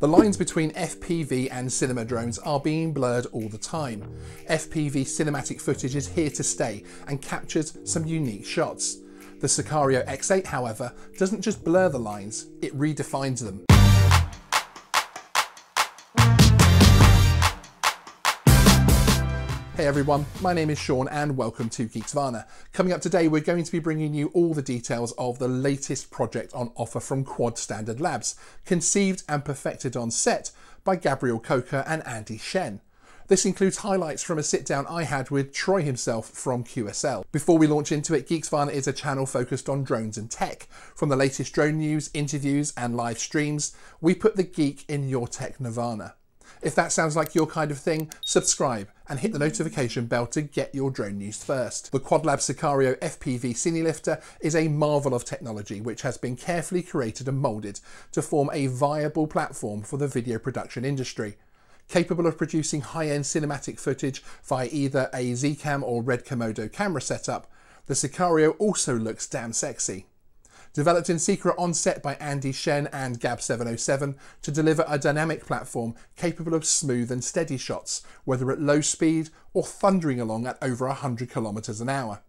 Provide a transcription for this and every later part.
The lines between FPV and cinema drones are being blurred all the time. FPV cinematic footage is here to stay and captures some unique shots. The Siccario X8, however, doesn't just blur the lines, it redefines them. Hey everyone, my name is Sean and welcome to Geeksvana. Coming up today, we're going to be bringing you all the details of the latest project on offer from Quad Standard Labs, conceived and perfected on set by Gabriel Kocher and Andy Shen. This includes highlights from a sit down I had with Troy himself from QSL. Before we launch into it, Geeksvana is a channel focused on drones and tech. From the latest drone news, interviews, and live streams, we put the geek in your tech nirvana. If that sounds like your kind of thing, subscribe and hit the notification bell to get your drone news first. The Quadlab Siccario FPV Cinelifter is a marvel of technology which has been carefully created and moulded to form a viable platform for the video production industry. Capable of producing high-end cinematic footage via either a Zcam or Red Komodo camera setup, the Siccario also looks damn sexy developed in secret on set by Andy Shen and Gab707 to deliver a dynamic platform capable of smooth and steady shots, whether at low speed or thundering along at over 100 kilometers an hour.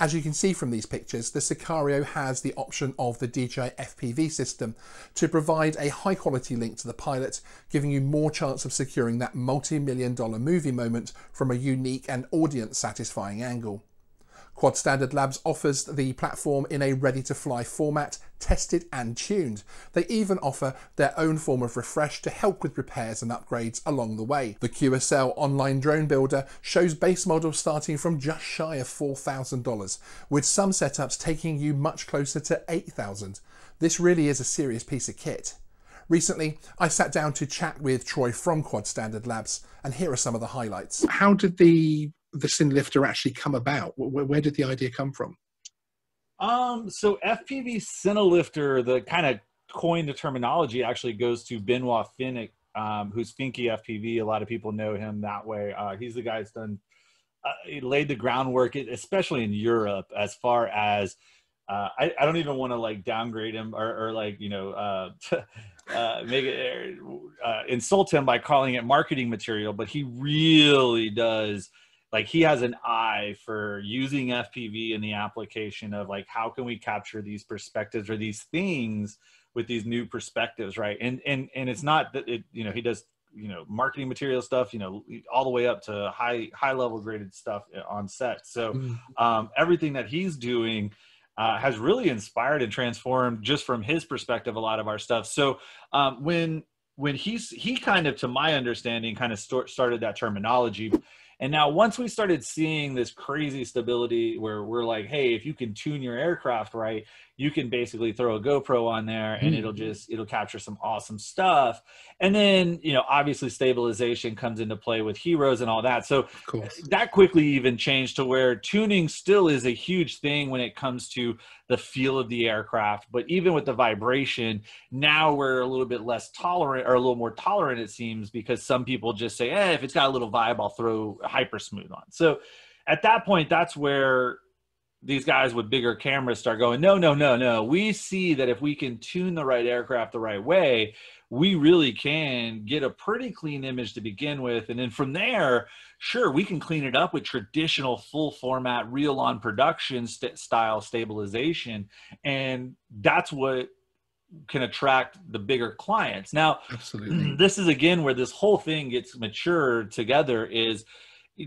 As you can see from these pictures, the Siccario has the option of the DJI FPV system to provide a high quality link to the pilot, giving you more chance of securing that multi-million dollar movie moment from a unique and audience satisfying angle. Quad Standard Labs offers the platform in a ready-to-fly format, tested and tuned. They even offer their own form of refresh to help with repairs and upgrades along the way. The QSL online drone builder shows base models starting from just shy of $4,000, with some setups taking you much closer to 8,000. This really is a serious piece of kit. Recently, I sat down to chat with Troy from Quad Standard Labs, and here are some of the highlights. How did the the Cinelifter actually come about? Where, where, did the idea come from? Um, so FPV Cinelifter, the kind of coined the terminology actually goes to Benoit Finnick, um, who's Finky FPV. A lot of people know him that way. Uh, he's the guy that's done, uh, he laid the groundwork, especially in Europe, as far as uh, I, I, don't even want to like downgrade him or, or like you know uh, uh, make it uh, insult him by calling it marketing material, but he really does like he has an eye for using FPV in the application of like how can we capture these perspectives or these things with these new perspectives, right? And and and it's not that it you know he does you know marketing material stuff you know all the way up to high high level graded stuff on set so mm. um, everything that he's doing uh, has really inspired and transformed just from his perspective a lot of our stuff so um, when when he's he kind of to my understanding kind of st- started that terminology and now once we started seeing this crazy stability where we're like, hey, if you can tune your aircraft right, you can basically throw a GoPro on there and it'll mm-hmm. just it'll capture some awesome stuff. And then, you know, obviously stabilization comes into play with heroes and all that. So that quickly even changed to where tuning still is a huge thing when it comes to the feel of the aircraft, but even with the vibration, now we're a little bit less tolerant or a little more tolerant it seems because some people just say, "Eh, if it's got a little vibe, I'll throw hyper smooth on." So at that point that's where these guys with bigger cameras start going, no, no, no, no. We see that if we can tune the right aircraft the right way, we really can get a pretty clean image to begin with. And then from there, sure, we can clean it up with traditional full format, real on production st- style stabilization. And that's what can attract the bigger clients. Now, Absolutely. this is again where this whole thing gets matured together is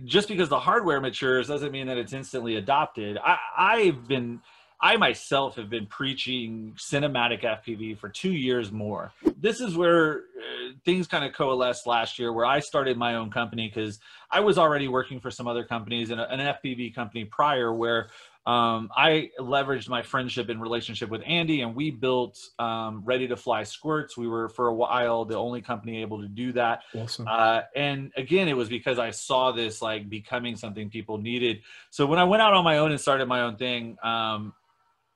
just because the hardware matures doesn't mean that it's instantly adopted. I, I've been, I myself have been preaching cinematic FPV for two years more. This is where uh, things kind of coalesced last year, where I started my own company because I was already working for some other companies and an FPV company prior where um, I leveraged my friendship and relationship with Andy, and we built um, ready to fly squirts. We were for a while the only company able to do that. Awesome. Uh, and again, it was because I saw this like becoming something people needed. So when I went out on my own and started my own thing, um,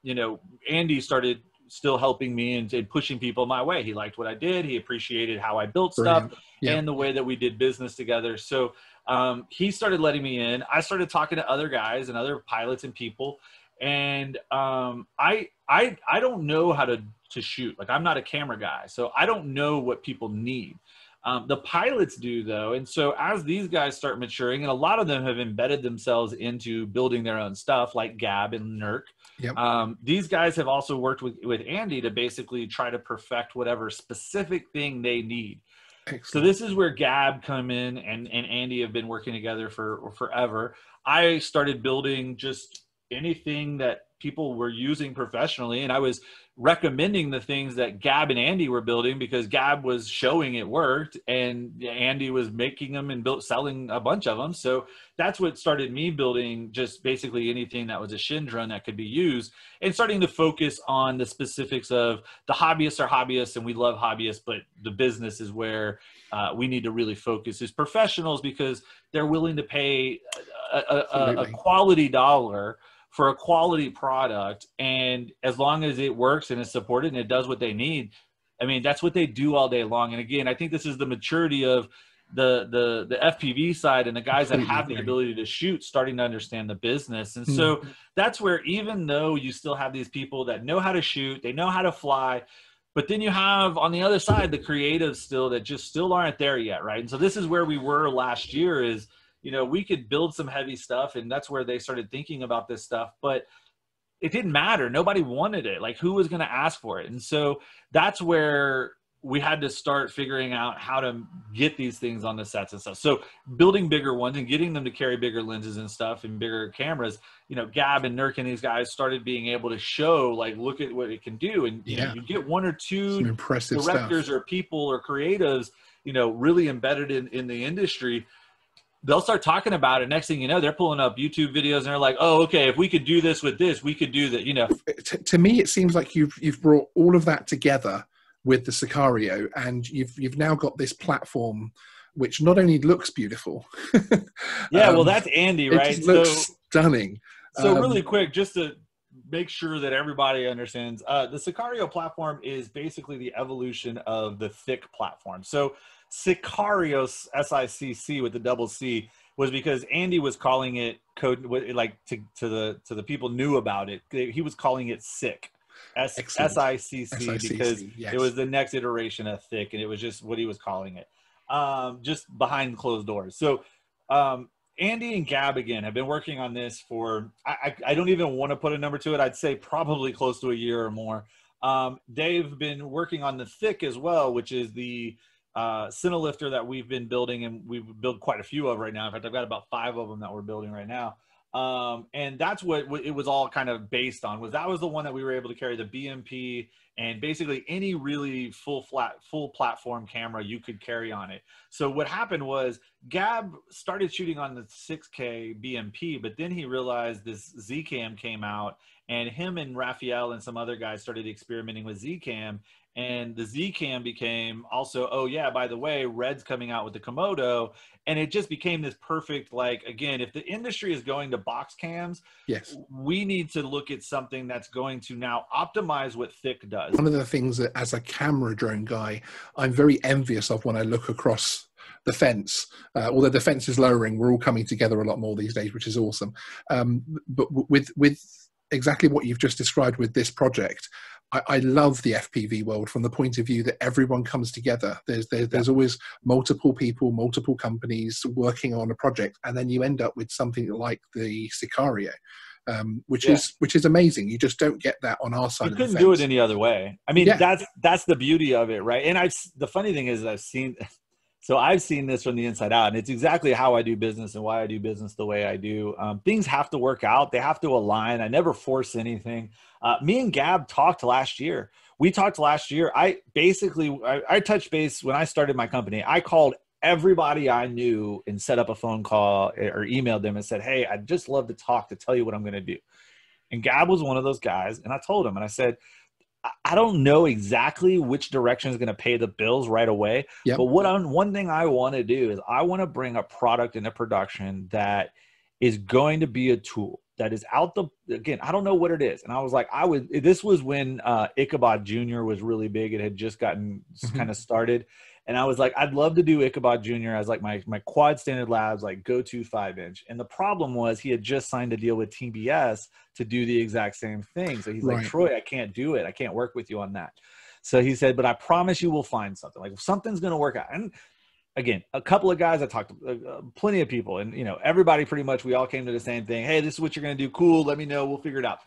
you know, Andy started still helping me and, and, pushing people my way. He liked what I did. He appreciated how I built stuff yeah. and the way that we did business together. So um, he started letting me in. I started talking to other guys and other pilots and people. and um, I I I don't know how to to shoot. Like I'm not a camera guy, so I don't know what people need. Um, the pilots do though, and so as these guys start maturing, and a lot of them have embedded themselves into building their own stuff, like Gab and Nurk. Yep. Um, these guys have also worked with with Andy to basically try to perfect whatever specific thing they need. Excellent. So this is where Gab come in, and and Andy have been working together for forever. I started building just anything that people were using professionally and i was recommending the things that gab and andy were building because gab was showing it worked and andy was making them and built selling a bunch of them so that's what started me building just basically anything that was a Shendrone that could be used and starting to focus on the specifics of the hobbyists are hobbyists and we love hobbyists but the business is where uh, we need to really focus as professionals because they're willing to pay a, a, a quality dollar for a quality product and as long as it works and is supported and it does what they need i mean that's what they do all day long. And again i think this is the maturity of the the the fpv side and the guys that have the ability to shoot starting to understand the business. And so mm-hmm. that's where even though you still have these people that know how to shoot they know how to fly but then you have on the other side the creatives still that just still aren't there yet right? And so this is where we were last year is you know, we could build some heavy stuff, and that's where they started thinking about this stuff. But it didn't matter. Nobody wanted it. Like, who was going to ask for it? And so that's where we had to start figuring out how to get these things on the sets and stuff. So building bigger ones and getting them to carry bigger lenses and stuff and bigger cameras. You know, Gab and Nurk and these guys started being able to show, like, look at what it can do. And yeah. you, know, you get one or two Some impressive directors stuff. or people or creatives, you know, really embedded in, in the industry they'll start talking about it. Next thing you know, they're pulling up YouTube videos and they're like, "Oh, okay, if we could do this with this, we could do that." You know. To, to me, it seems like you've you've brought all of that together with the Siccario, and you've you've now got this platform which not only looks beautiful. yeah, um, well, that's Andy, right? It looks so, stunning. So um, really quick, just to make sure that everybody understands, uh, the Siccario platform is basically the evolution of the Thicc platform. So Siccarios S-I-C-C with the double C was because Andy was calling it code like to, to the to the people knew about it. He was calling it Sicc. S S I C C because yes. it was the next iteration of Thicc and it was just what he was calling it. Um, just behind closed doors. So um, Andy and Gab again have been working on this for I, I, I don't even want to put a number to it. I'd say probably close to a year or more. Um, they've been working on the Thicc as well, which is the uh, Cinelifter that we've been building, and we've built quite a few of right now. In fact, I've got about five of them that we're building right now. Um, and that's what it was all kind of based on. Was that was the one that we were able to carry the BMP and basically any really full flat full platform camera you could carry on it. So what happened was Gab started shooting on the 6K BMP, but then he realized this Zcam came out, and him and Raphael and some other guys started experimenting with Zcam, and the Z cam became also oh yeah by the way red's coming out with the komodo and it just became this perfect like again if the industry is going to box cams yes we need to look at something that's going to now optimize what Thicc does one of the things that as a camera drone guy i'm very envious of when i look across the fence. Uh, although the fence is lowering, we're all coming together a lot more these days, which is awesome. Um, but with with exactly what you've just described with this project, I, I, love the FPV world from the point of view that everyone comes together. There's there, there's always multiple people, multiple companies working on a project, and then you end up with something like the Siccario. Um, which yeah. is which is amazing. You just don't get that on our side. You couldn't do it any other way. I mean, yeah. that's that's the beauty of it, right? And I've the funny thing is I've seen so I've seen this from the inside out, and it's exactly how I do business and why I do business the way I do. Um, things have to work out; they have to align. I never force anything. Uh, me and Gab talked last year. We talked last year. I basically I, I touched base when I started my company. I called everybody I knew and set up a phone call eh, or emailed them and said, "Hey, I'd just love to talk to tell you what I'm going to do." And Gab was one of those guys, and I told him, and I said, I don't know exactly which direction is going to pay the bills right away. Yep. But what I'm one thing I want to do is I want to bring a product into production that is going to be a tool that is out the again. I don't know what it is, and I was like, I would. This was when uh, Ichabod Junior was really big. It had just gotten mm-hmm. kind of started, and I was like, I'd love to do Ichabod Jr. as like my my quad standard labs like go to five inch. And the problem was he had just signed a deal with TBS to do the exact same thing. So he's right. like, Troy, I can't do it. I can't work with you on that. So he said, but I promise you we'll find something. Like something's going to work out. And again, a couple of guys I talked to, uh, uh, plenty of people, and you know, everybody pretty much we all came to the same thing. Hey, this is what you're going to do. Cool. Let me know. We'll figure it out.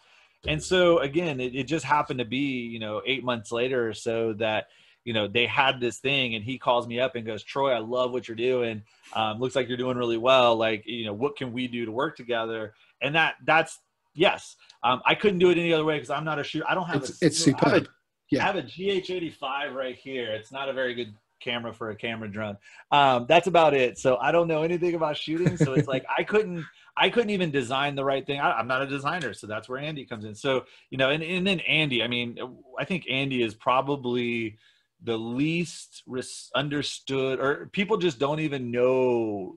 And so again, it, it just happened to be you know eight months later or so that you know they had this thing and he calls me up and goes troy i love what you're doing. Um, looks like you're doing really well. Like you know what can we do to work together? And that that's yes. Um, i couldn't do it any other way because i'm not a shooter. I don't have it's, a, it's superb. I have, a, yeah. I have a gh85 right here. It's not a very good camera for a camera drone. Um, that's about it. So i don't know anything about shooting. So it's like i couldn't I couldn't even design the right thing. I, am not a designer, so that's where Andy comes in. So you know, and, and then Andy, I mean, I think Andy is probably the least understood or people just don't even know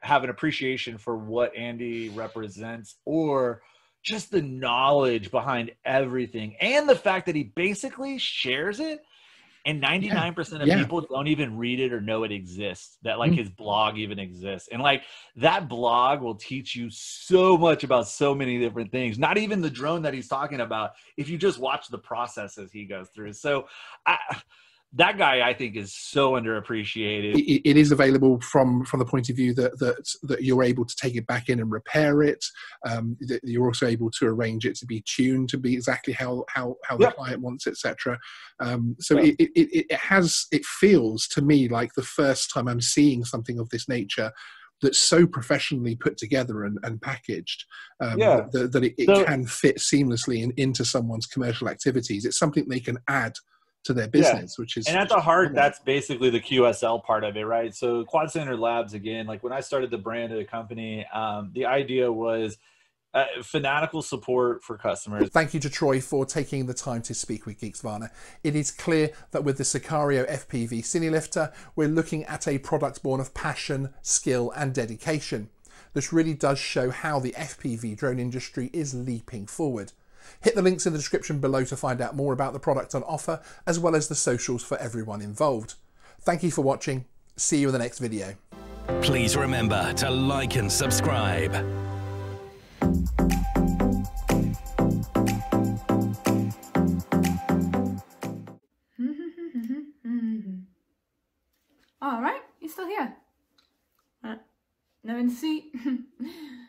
have an appreciation for what Andy represents or just the knowledge behind everything and the fact that he basically shares it and 99% yeah. of yeah. people don't even read it or know it exists that like mm-hmm. his blog even exists and like that blog will teach you so much about so many different things not even the drone that he's talking about if you just watch the processes he goes through so i that guy I think is so underappreciated. It, it is available from from the point of view that that that you're able to take it back in and repair it. Um, that you're also able to arrange it to be tuned to be exactly how how how the client wants, etc. Um, so it, it, it has it feels to me like the first time I'm seeing something of this nature that's so professionally put together and, and packaged um, yeah. that, that, it, it so, can fit seamlessly in, into someone's commercial activities. It's something they can add to their business, yeah. which is and at the heart, that's basically the QSL part of it, right? So Quad Standard Labs, again, like when I started the brand of the company, um, the idea was uh, fanatical support for customers. Thank you to Troy for taking the time to speak with Geeksvana. It is clear that with the Siccario FPV Cinelifter, we're looking at a product born of passion, skill, and dedication. This really does show how the FPV drone industry is leaping forward. Hit the links in the description below to find out more about the product on offer, as well as the socials for everyone involved. Thank you for watching. See you in the next video. Please remember to like and subscribe. All right, you're still here. Uh, no in the seat.